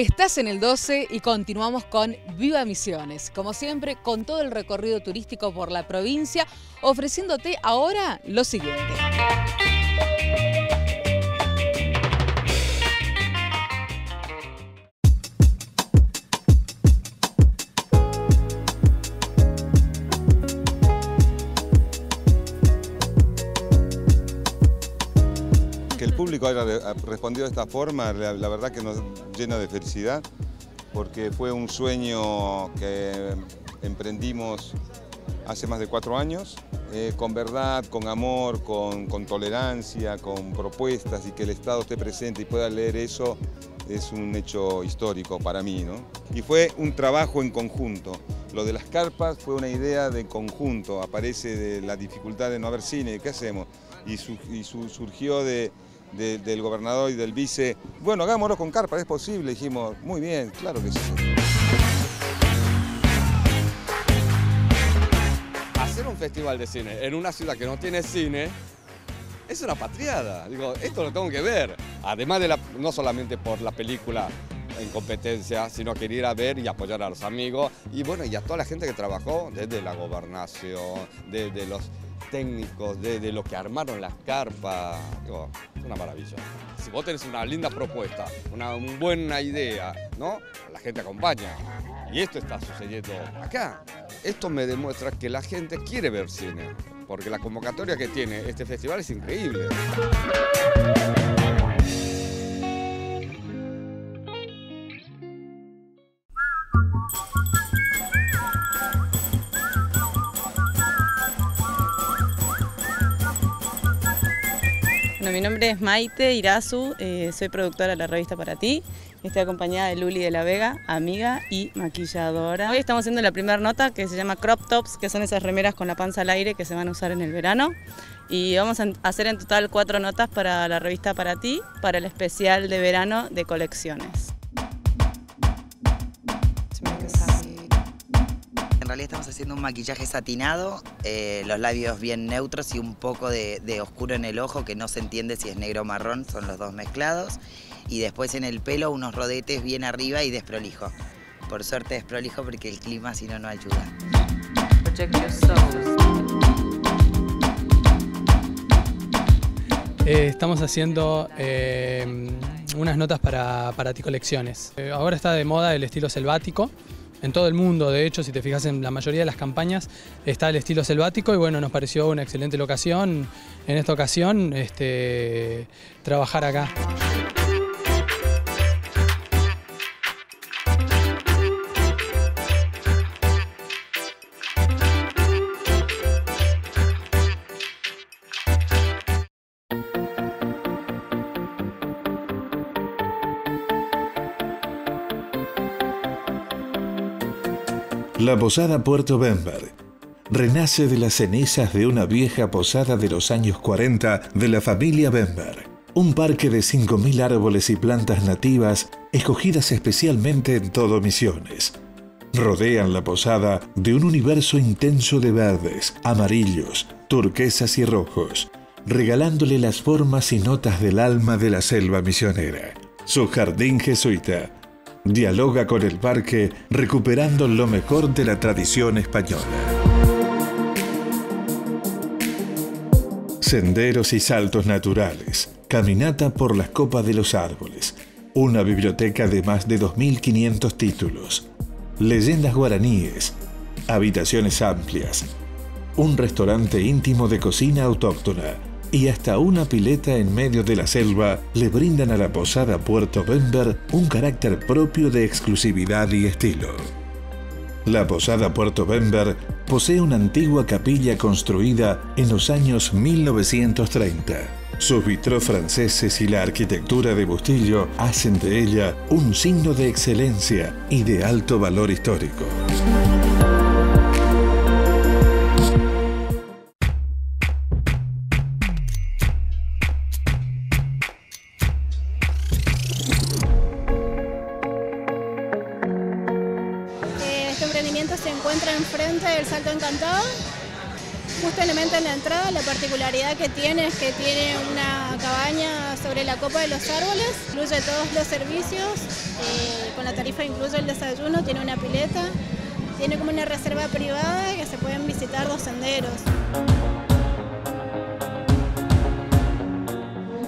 Estás en el 12 y continuamos con Viva Misiones, como siempre con todo el recorrido turístico por la provincia, ofreciéndote ahora lo siguiente. Público haya respondido de esta forma, la, verdad que nos llena de felicidad, porque fue un sueño que emprendimos hace más de cuatro años, eh, con verdad, con amor, con, tolerancia, con propuestas y que el Estado esté presente y pueda leer eso es un hecho histórico para mí. ¿no? Y fue un trabajo en conjunto. Lo de las carpas fue una idea de conjunto, aparece de la dificultad de no haber cine, ¿qué hacemos? Y, surgió de, del gobernador y del vice, bueno, hagámoslo con carpa, es posible, dijimos, muy bien, claro que sí. Hacer un festival de cine en una ciudad que no tiene cine es una patriada, digo, esto lo tengo que ver, además de la, no solamente por la película en competencia, sino querer ir a ver y apoyar a los amigos. Y bueno, y a toda la gente que trabajó desde la gobernación, desde los técnicos, de, lo que armaron las carpas. una maravilla. Si vos tenés una linda propuesta, una, buena idea, ¿no? La gente acompaña. Y esto está sucediendo acá. Esto me demuestra que la gente quiere ver cine, porque la convocatoria que tiene este festival es increíble. Mi nombre es Maite Irazu, eh, soy productora de la revista Para Ti. Estoy acompañada de Luli de la Vega, amiga y maquilladora. Hoy estamos haciendo la primera nota que se llama Crop Tops, que son esas remeras con la panza al aire que se van a usar en el verano. Y vamos a hacer en total cuatro notas para la revista Para Ti, para el especial de verano de colecciones. Realidad estamos haciendo un maquillaje satinado, eh, los labios bien neutros y un poco de, oscuro en el ojo que no se entiende si es negro o marrón, son los dos mezclados. Y después en el pelo unos rodetes bien arriba y desprolijo. Por suerte desprolijo porque el clima si no no ayuda. Eh, estamos haciendo eh, unas notas para, para ti colecciones. ahora está de moda el estilo selvático, en todo el mundo, de hecho, si te fijas en la mayoría de las campañas, está el estilo selvático y bueno, nos pareció una excelente locación en esta ocasión este, trabajar acá. La posada Puerto Bember renace de las cenizas de una vieja posada de los años 40 de la familia Bember. Un parque de 5.000 árboles y plantas nativas escogidas especialmente en todo Misiones. Rodean la posada de un universo intenso de verdes, amarillos, turquesas y rojos, regalándole las formas y notas del alma de la selva misionera. Su jardín jesuita dialoga con el parque recuperando lo mejor de la tradición española. Senderos y saltos naturales, caminata por las copas de los árboles, una biblioteca de más de 2.500 títulos, leyendas guaraníes, habitaciones amplias, un restaurante íntimo de cocina autóctona, y hasta una pileta en medio de la selva le brindan a la posada Puerto Bember un carácter propio de exclusividad y estilo. La posada Puerto Bember posee una antigua capilla construida en los años 1930. Sus vitros franceses y la arquitectura de Bustillo hacen de ella un signo de excelencia y de alto valor histórico. Enfrente del Salto Encantado justo elemento en la entrada, la particularidad que tiene es que tiene una cabaña sobre la copa de los árboles, incluye todos los servicios, eh, con la tarifa incluye el desayuno, tiene una pileta, tiene como una reserva privada que se pueden visitar dos senderos.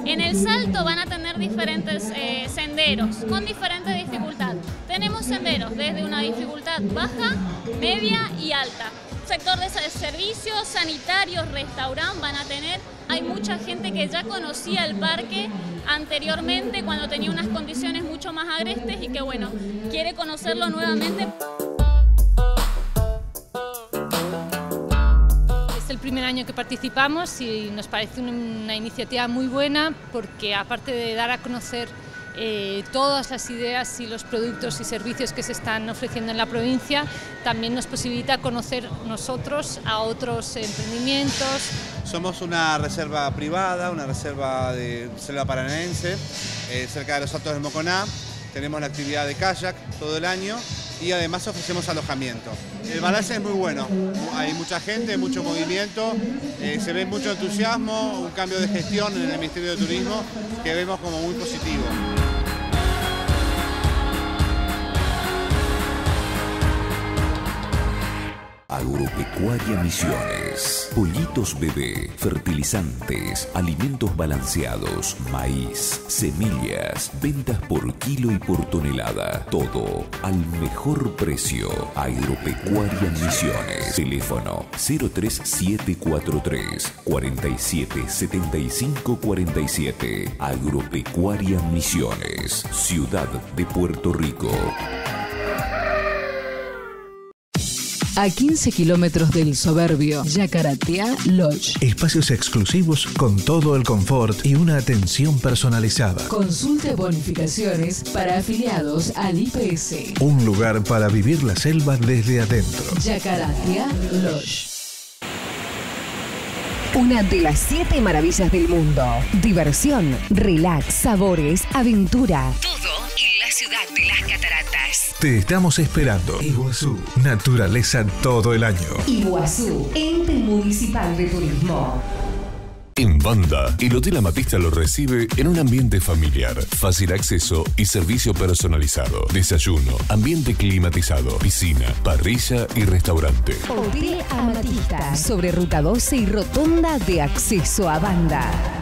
En el salto van a tener diferentes eh, senderos con diferente dificultad. Tenemos senderos desde una dificultad baja, media y alta. Sector de servicios, sanitarios, restaurante van a tener. Hay mucha gente que ya conocía el parque anteriormente cuando tenía unas condiciones mucho más agrestes y que bueno, quiere conocerlo nuevamente. Primer año que participamos y nos parece una iniciativa muy buena porque aparte de dar a conocer eh, todas las ideas y los productos y servicios que se están ofreciendo en la provincia, también nos posibilita conocer nosotros a otros emprendimientos. Somos una reserva privada, una reserva de selva paranaense, eh, cerca de los Altos del Moconá. Tenemos la actividad de kayak todo el año y además ofrecemos alojamiento. El balance es muy bueno, hay mucha gente, mucho movimiento, eh, se ve mucho entusiasmo, un cambio de gestión en el Ministerio de Turismo que vemos como muy positivo. Agropecuaria Misiones. Pollitos bebé, fertilizantes, alimentos balanceados, maíz, semillas, ventas por kilo y por tonelada. Todo al mejor precio. Agropecuaria Misiones. Teléfono 03743 477547 Agropecuaria Misiones. Ciudad de Puerto Rico. A 15 kilómetros del soberbio Yacaratea Lodge. Espacios exclusivos con todo el confort y una atención personalizada. Consulte bonificaciones para afiliados al IPS. Un lugar para vivir la selva desde adentro. Yacaratea Lodge. Una de las siete maravillas del mundo. Diversión, relax, sabores, aventura. Te estamos esperando. Iguazú, naturaleza todo el año. Iguazú, ente municipal de turismo. En Banda, el Hotel Amatista lo recibe en un ambiente familiar, fácil acceso y servicio personalizado. Desayuno, ambiente climatizado, piscina, parrilla y restaurante. Hotel Amatista, sobre Ruta 12 y Rotonda de Acceso a Banda.